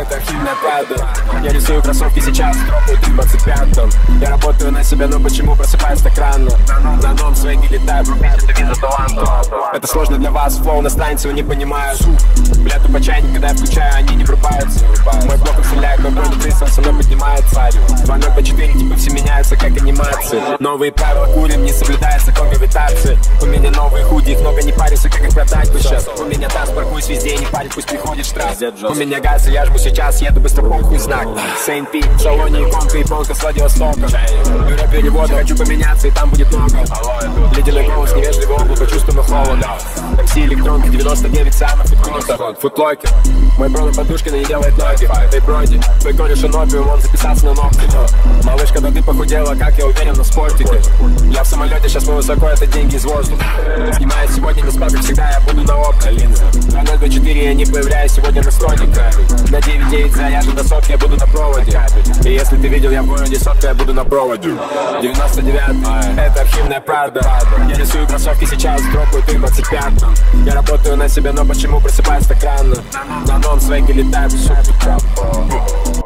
это архивная правда Я рисую кроссовки сейчас, тропаю ты 25 Я работаю на себя, но почему просыпаюсь так рано? На новом свеге летаю, это виза таланту Это сложно для вас, флоу иностранцы, вы не понимают Бля, тупо чайник, когда я включаю, они не врубаются 2 по 4, типа все меняются, как анимации. Новые правила курим, не соблюдая закон гравитации У меня новые худи, их много не парится, как их продать бы сейчас. У меня таз, паркуюсь везде, не парень, пусть приходит штраф. У меня газ, я жму сейчас, еду быстро похуй знак. Сейнт Пит, в салоне иконка, японка с Владивостока Бюро перевода, хочу поменяться, и там будет много. Ледяной голос, невежливый облако, чувствую холода Такси, электронка, 99 самых, это круто Футлокер, мой бро на подушке, но не делает ноги. Эй, Броди, твой кореш опиум, он записался на ногти Малыш, когда ты похудела, как я уверен на спортике. Я в самолете, сейчас мы высоко, это деньги из воздуха. Снимаю сегодня не спал, как всегда, я буду на опте Линза, 204, я не появляюсь сегодня на стронике На 9-9 заряжен до сотки, я буду на проводе. И если ты видел, я в городе сотка, я буду на проводе. 99 это архивная правда. Я рисую кроссовки сейчас, дропаю ты 25 Я работаю на себе, но почему просыпаюсь так рано? На новом свеге летаю в супер